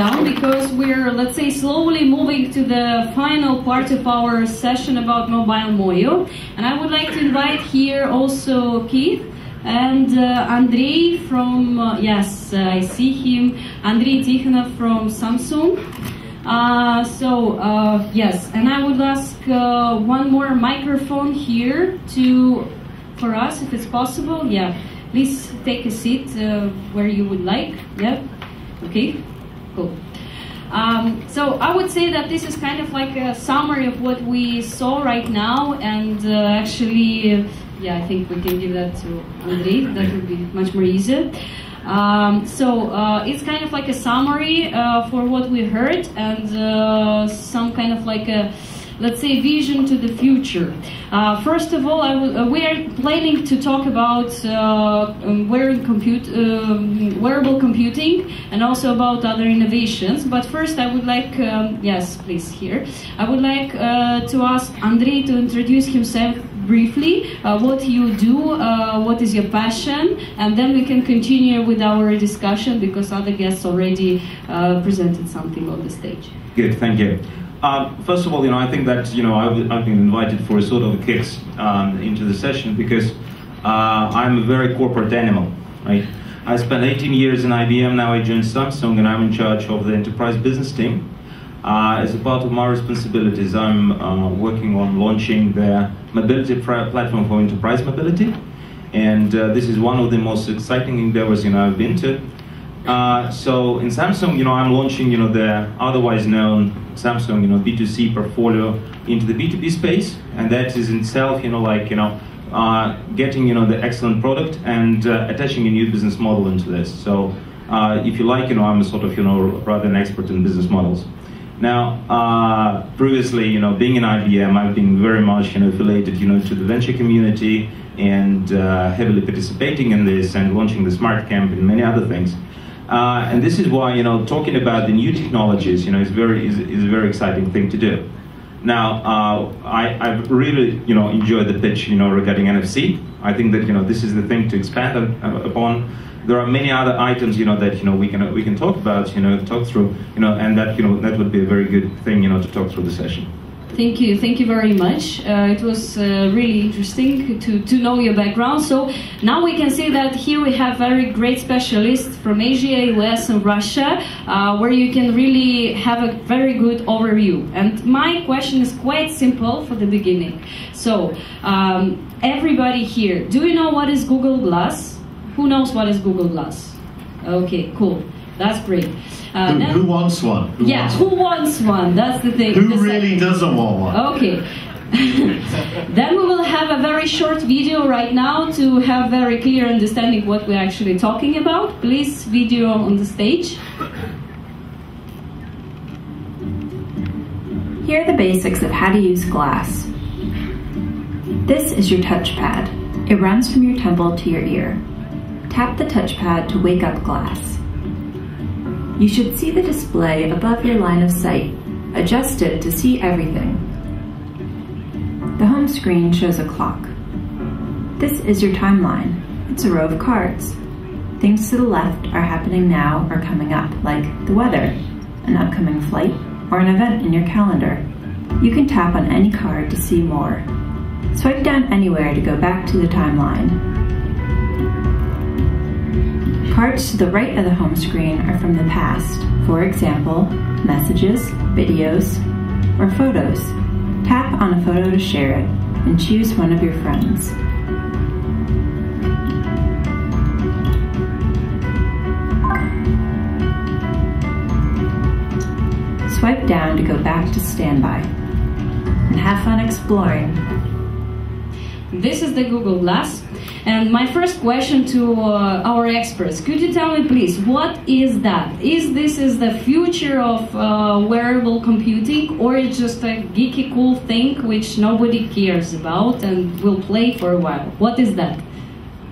down because we're, let's say, slowly moving to the final part of our session about mobile moyo. And I would like to invite here also Keith and uh, Andrei from, uh, yes, uh, I see him, Andrei Tikhonov from Samsung. Uh, so, uh, yes, and I would ask uh, one more microphone here to, for us, if it's possible. Yeah, please take a seat where you would like. Yeah, okay, cool. Um, so I would say that this is kind of like a summary of what we saw right now, and actually yeah, I think we can give that to Andrei. That would be much more easier. Um, so uh, it's kind of like a summary uh, for what we heard and uh, some kind of like a let's say vision to the future. Uh, first of all, uh, we are planning to talk about uh, um, wearable, compute, um, wearable computing and also about other innovations. But first, I would like, um, yes, please here. I would like to ask Andrei to introduce himself briefly uh, what you do, uh, what is your passion, and then we can continue with our discussion because other guests already uh, presented something on the stage. Good, thank you. Uh, first of all, you know, I think that you know I've, I've been invited for a sort of a kicks um, into the session because uh, I'm a very corporate animal, right? I spent 18 years in IBM. Now I joined Samsung, and I'm in charge of the enterprise business team. Uh, as a part of my responsibilities, I'm uh, working on launching the mobility platform for enterprise mobility. And uh, this is one of the most exciting endeavors you know, I've been to. Uh, so in Samsung, you know, I'm launching, you know, the otherwise known Samsung, you know, B2C portfolio into the B2B space, and that is in itself, you know, like, you know, uh, getting, you know, the excellent product and uh, attaching a new business model into this. So if you like, you know, I'm a sort of, you know, rather an expert in business models. Now, uh, previously, you know, being in IBM, I've been very much, you know, affiliated, you know, to the venture community and uh, heavily participating in this and launching the Smart Camp and many other things. Uh, and this is why, you know, talking about the new technologies, you know, is very is, is a very exciting thing to do. Now, uh, I, I really, you know, enjoyed the pitch, you know, regarding NFC. I think that, you know, this is the thing to expand upon there are many other items, you know, that you know we can we can talk about, you know, talk through, you know, and that you know that would be a very good thing, you know, to talk through the session. Thank you, thank you very much. Uh, it was uh, really interesting to, to know your background. So now we can see that here we have very great specialists from Asia, US, and Russia, uh, where you can really have a very good overview. And my question is quite simple for the beginning. So um, everybody here, do you know what is Google Glass? Who knows what is Google Glass? Okay, cool. That's great. Uh, who, then, who, wants one? Who yeah, wants who one? wants one? That's the thing. Who the really doesn't want one? Okay. then we will have a very short video right now to have very clear understanding what we're actually talking about. Please, video on the stage. Here are the basics of how to use glass. This is your touchpad. It runs from your temple to your ear. Tap the touchpad to wake up glass. You should see the display above your line of sight, adjusted to see everything. The home screen shows a clock. This is your timeline. It's a row of cards. Things to the left are happening now or coming up, like the weather, an upcoming flight, or an event in your calendar. You can tap on any card to see more. Swipe down anywhere to go back to the timeline. Cards to the right of the home screen are from the past, for example, messages, videos, or photos. Tap on a photo to share it, and choose one of your friends. Swipe down to go back to standby. And have fun exploring. This is the Google Glass. And my first question to uh, our experts, could you tell me please, what is that? Is this is the future of uh, wearable computing or it's just a geeky cool thing which nobody cares about and will play for a while? What is that?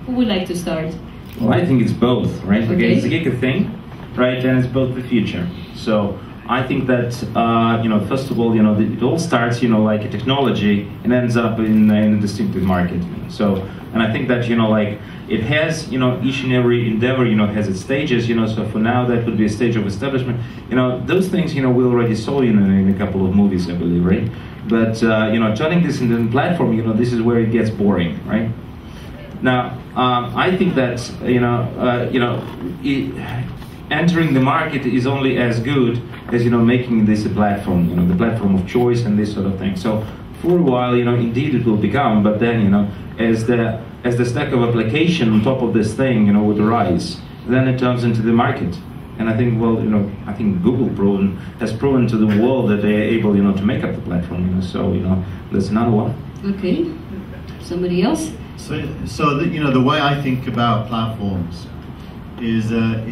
Who would like to start? Well, I think it's both, right? Okay, okay it's a geeky thing, right? And it's both the future. So I think that uh, you know, first of all, you know, it all starts, you know, like a technology and ends up in, in a distinctive market. So, and I think that you know, like it has, you know, each and every endeavor, you know, has its stages, you know. So for now, that would be a stage of establishment. You know, those things, you know, we already saw, you know, in a couple of movies, I believe, right? But uh, you know, turning this into a platform, you know, this is where it gets boring, right? Now, um, I think that you know, uh, you know, it, entering the market is only as good as you know making this a platform, you know, the platform of choice and this sort of thing. So for a while, you know, indeed it will become, but then you know, as the as the stack of application on top of this thing, you know, would rise, then it turns into the market. And I think, well, you know, I think Google proven has proven to the world that they are able, you know, to make up the platform. You know, so you know, that's another one. Okay. Somebody else? So, so the, you know, the way I think about platforms is uh,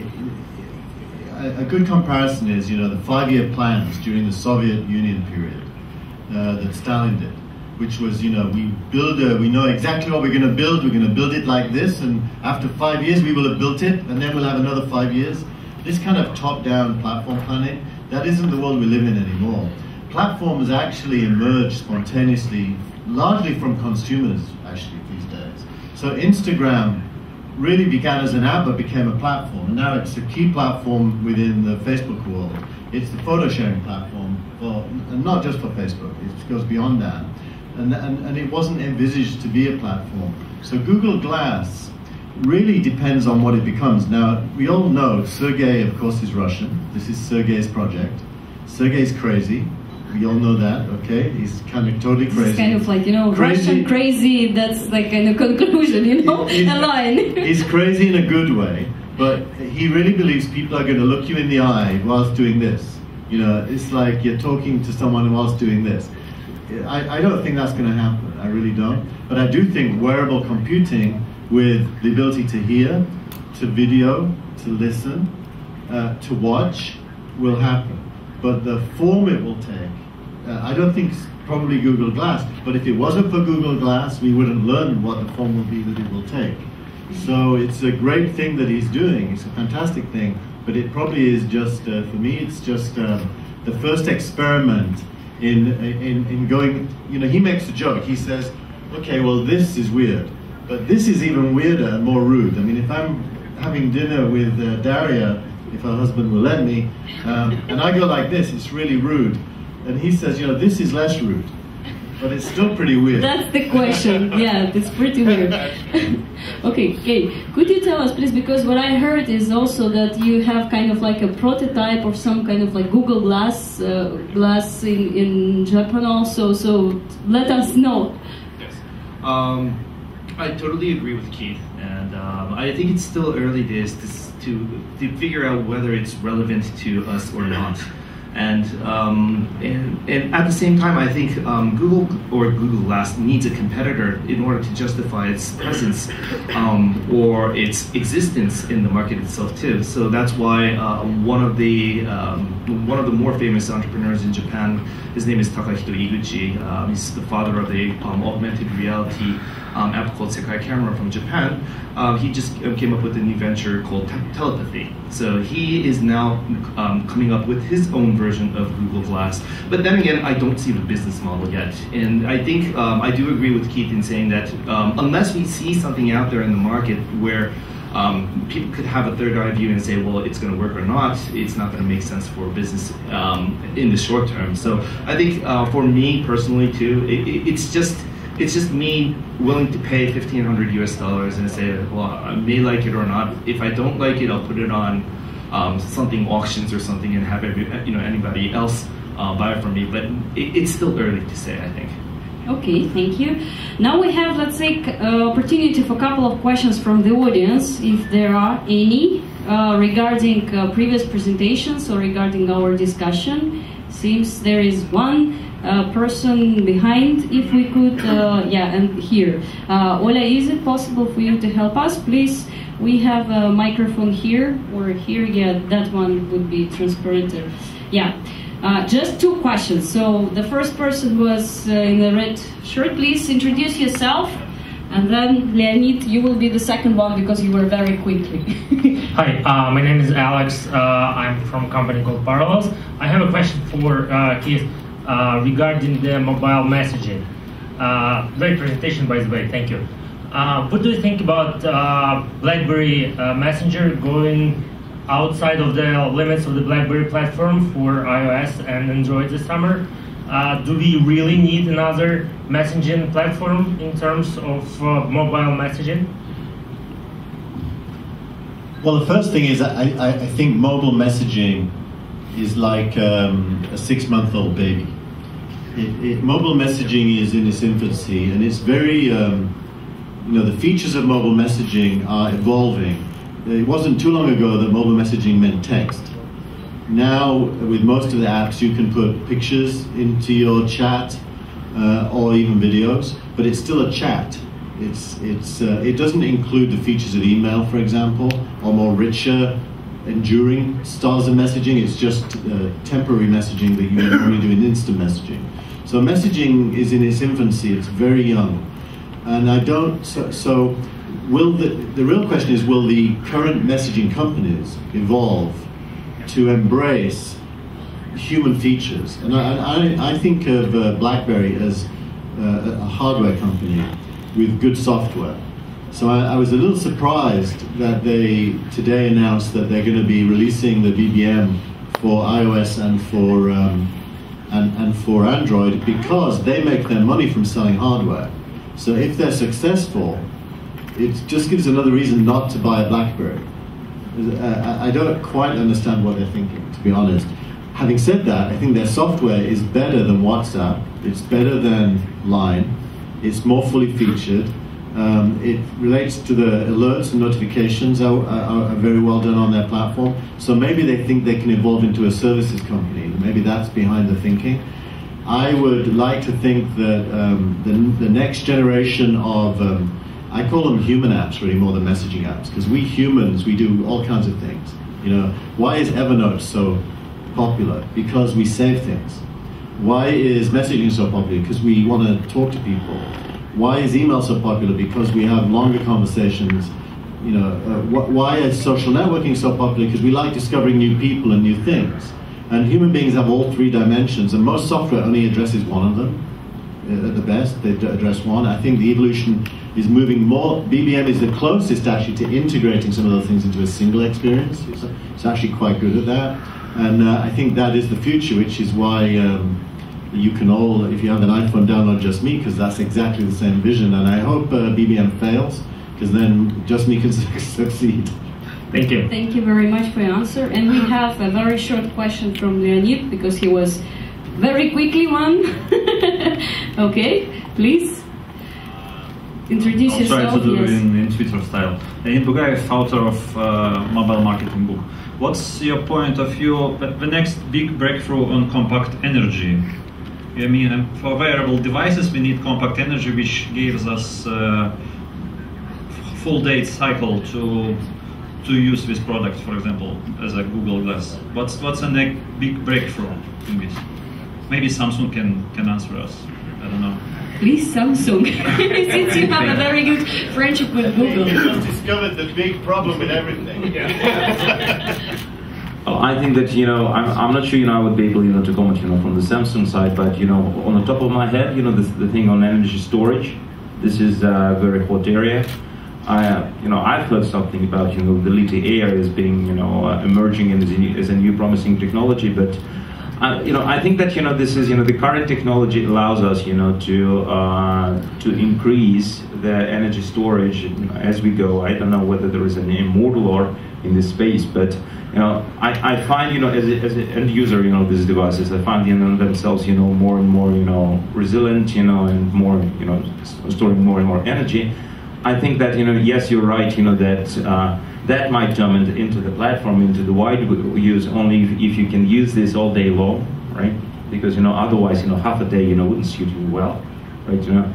a, good comparison is, you know, the five-year plans during the Soviet Union period uh, that Stalin did which was, you know, we build a, we know exactly what we're going to build. We're going to build it like this, and after five years, we will have built it, and then we'll have another five years. This kind of top-down platform planning, that isn't the world we live in anymore. Platforms actually emerge spontaneously, largely from consumers, actually, these days. So Instagram really began as an app, but became a platform, and now it's a key platform within the Facebook world. It's the photo sharing platform, for, and not just for Facebook, it goes beyond that and, and, and it wasn't envisaged to be a platform. So Google Glass really depends on what it becomes. Now, we all know Sergey, of course, is Russian. This is Sergey's project. Sergey's crazy. We all know that, okay? He's kind of totally crazy. It's kind of like, you know, crazy. Russian crazy, that's like kind of conclusion, you know, he's, a line. he's crazy in a good way, but he really believes people are going to look you in the eye whilst doing this. You know, it's like you're talking to someone whilst doing this. I, I don't think that's going to happen. I really don't. But I do think wearable computing with the ability to hear, to video, to listen, uh, to watch will happen. But the form it will take, uh, I don't think probably Google Glass, but if it wasn't for Google Glass, we wouldn't learn what the form will be that it will take. So it's a great thing that he's doing. It's a fantastic thing, but it probably is just, uh, for me, it's just uh, the first experiment in, in, in going, you know, he makes a joke. He says, okay, well, this is weird, but this is even weirder and more rude. I mean, if I'm having dinner with uh, Daria, if her husband will let me, um, and I go like this, it's really rude. And he says, you know, this is less rude, but it's still pretty weird. That's the question. yeah, it's pretty weird. Okay, okay. Could you tell us, please, because what I heard is also that you have kind of like a prototype of some kind of like Google Glass uh, glass in, in Japan also. So let us know. Yes, um, I totally agree with Keith, and um, I think it's still early days to, to to figure out whether it's relevant to us or not. And, um, and, and, at the same time, I think um, Google or Google Glass needs a competitor in order to justify its presence um, or its existence in the market itself too. So that's why uh, one of the um, one of the more famous entrepreneurs in Japan, his name is Takahito Iguchi. Um, he's the father of the um, augmented reality app called Sekai Camera from Japan. Uh, he just came up with a new venture called te- Telepathy. So he is now coming up with his own version of Google Glass. But then again, I don't see the business model yet. And I think um, I do agree with Keith in saying that um, unless we see something out there in the market where um, people could have a third eye view and say, well, it's going to work or not. It's not going to make sense for business um, in the short term. So I think uh, for me personally too, it, it's just it's just me willing to pay 1500 US dollars and say, well, I may like it or not. If I don't like it, I'll put it on um, something auctions or something and have every, you know anybody else uh, buy it from me. But it, it's still early to say, I think. Okay, thank you. Now we have, let's take uh, opportunity for a couple of questions from the audience, if there are any, uh, regarding uh, previous presentations or regarding our discussion. Seems there is one person behind. If we could, uh, yeah, and here. Uh, Ola, is it possible for you to help us, please? We have a microphone here or here. Yeah, that one would be transparent. Yeah. Uh, just two questions. So the first person was uh, in the red shirt. Please introduce yourself And then Leonid, you will be the second one because you were very quickly. Hi, uh, my name is Alex. Uh, I'm from a company called Parallels. I have a question for uh, Keith regarding the mobile messaging. Uh, great presentation, by the way. Thank you. Uh, what do you think about BlackBerry Messenger going outside of the limits of the BlackBerry platform for iOS and Android this summer? Uh, do we really need another messaging platform in terms of uh, mobile messaging? Well, the first thing is I, I, I think mobile messaging is like um, a six-month-old baby. It, mobile messaging is in its infancy, and it's very, um, you know, the features of mobile messaging are evolving. It wasn't too long ago that mobile messaging meant text. Now with most of the apps you can put pictures into your chat uh, or even videos but it's still a chat. It's it's uh, it doesn't include the features of email for example or more richer enduring styles of messaging. It's just uh, temporary messaging that you only do in instant messaging so messaging is in its infancy it's very young and i don't so, so will the the real question is will the current messaging companies evolve to embrace human features. And I, I, I think of uh, BlackBerry as uh, a hardware company with good software. So I, I, was a little surprised that they today announced that they're going to be releasing the BBM for iOS and for um, and, and for Android because they make their money from selling hardware. So if they're successful, it just gives another reason not to buy a BlackBerry. Uh, I don't quite understand what they're thinking, to be honest. Having said that, I think their software is better than WhatsApp. It's better than Line. It's more fully featured. Um, it relates to the alerts and notifications are, are, are, very well done on their platform. So maybe they think they can evolve into a services company. Maybe that's behind the thinking. I would like to think that um, the, the next generation of um, I call them human apps really more than messaging apps because we humans we do all kinds of things. You know, why is Evernote so popular? Because we save things. Why is messaging so popular? Because we want to talk to people. Why is email so popular? Because we have longer conversations. You know, uh, wh- why is social networking so popular? Because we like discovering new people and new things. And human beings have all three dimensions, and most software only addresses one of them uh, at the best. They address one. I think the evolution is moving more. BBM is the closest actually to integrating some of those things into a single experience. It's, it's actually quite good at that, and uh, I think that is the future, which is why. Um, you can all, if you have an iPhone, download Just Me because that's exactly the same vision. And I hope uh, BBM fails because then Just Me can succeed. Thank you. Thank you very much for your answer. And we have a very short question from Leonid because he was very quickly one. okay, please. Introduce I'll yourself. try to do yes. in, in Twitter style. In Bugaev, author of uh, mobile marketing book. What's your point of view? The next big breakthrough on compact energy. I mean, um, for wearable devices, we need compact energy, which gives us uh, full day cycle to to use this product, for example, as a Google Glass. What's what's the next big breakthrough in this? Maybe Samsung can can answer us. I don't know please Samsung, since you have a very good friendship with Google. You have discovered the big problem in everything. I think that you know I'm, I'm not sure you know I would be able you know to comment you know from the Samsung side, but you know on the top of my head you know this, the thing on energy storage, this is a very hot area. I uh, you know I've heard something about you know the lithium air as being you know uh, emerging as a, new, as a new promising technology, but uh, you know, I think that you know this is you know the current technology allows us you know to uh, to increase the energy storage as we go. I don't know whether there is an immortal law in this space, but you know, I, I find you know as, a, as an end user you know these devices, I find know themselves you know more and more you know resilient you know and more you know storing more and more energy. I think that you know yes, you're right. You know that. Uh, that might come into the platform, into the wide use only if, if, you can use this all day long, right? Because you know otherwise, you know, half a day, you know, wouldn't suit you well, right? You know.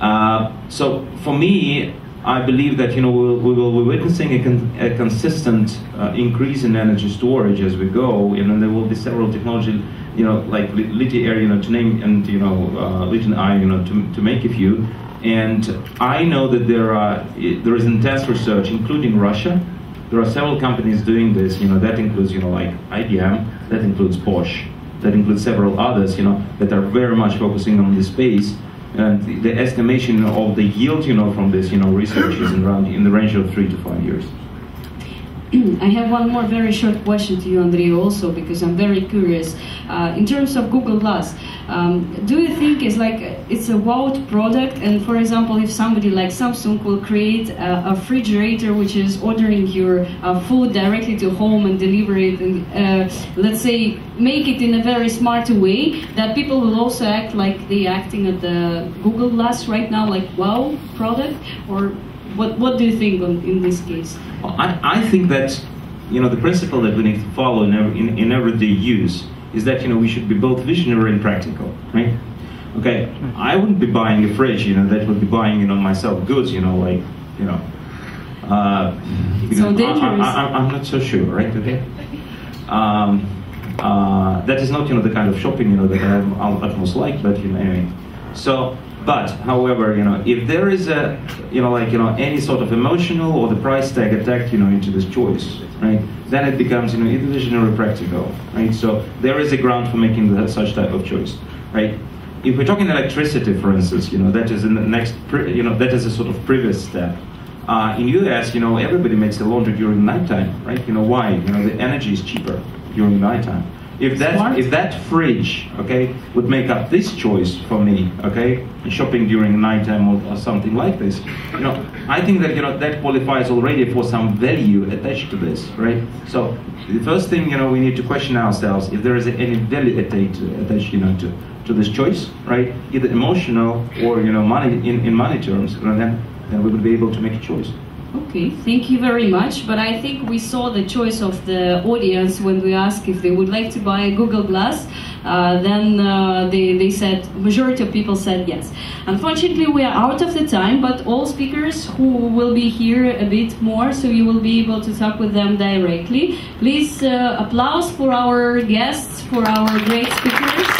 Uh, so for me, I believe that you know we will, we will we're witnessing a, con a consistent uh, increase in energy storage as we go, and then there will be several technology you know, like Liti Air, you know, to name and you know, uh, Lithium Eye, you know, to, to make a few. And I know that there are there is intense research, including Russia. There are several companies doing this. You know, that includes you know like IBM, that includes Bosch, that includes several others. You know, that are very much focusing on this space. And the, the estimation of the yield, you know, from this, you know, research is around in the range of three to five years. I have one more very short question to you, Andrei, also because I'm very curious. Uh, in terms of Google Glass, um, do you think it's like it's a wow product? And for example, if somebody like Samsung will create a, a refrigerator which is ordering your uh, food directly to home and deliver it, and uh, let's say make it in a very smart way, that people will also act like they acting at the Google Glass right now, like wow product, or what, what do you think on, in this case? Well, I, I think that you know the principle that we need to follow in, every, in, in everyday use is that you know we should be both visionary and practical, right? Okay, I wouldn't be buying a fridge, you know, that would be buying you know myself goods, you know, like you know. Uh, so dangerous. I, am not so sure, right? Okay. Um, uh, that is not you know the kind of shopping you know that I, I most like, but you know anyway. So but, however, you know, if there is a, you know, like, you know, any sort of emotional or the price tag attacked, you know, into this choice, right, then it becomes, you know, either visionary practical, right? So there is a ground for making the, such type of choice, right? If we're talking electricity, for instance, you know, that is in the next, you know, that is a sort of previous step. Uh, in US, you know, everybody makes the laundry during nighttime, right? You know why? You know, the energy is cheaper during nighttime. If that Smart. if that fridge, okay, would make up this choice for me, okay, shopping during nighttime or, or something like this, you know, I think that you know that qualifies already for some value attached to this, right? So the first thing you know we need to question ourselves if there is any value attached, you know to, to this choice, right? Either emotional or you know money in, in money terms, and then then we would be able to make a choice. Okay, thank you very much. But I think we saw the choice of the audience when we asked if they would like to buy a Google Glass. Uh, then uh, they, they said, majority of people said yes. Unfortunately, we are out of the time, but all speakers who will be here a bit more, so you will be able to talk with them directly. Please uh, applause for our guests, for our great speakers.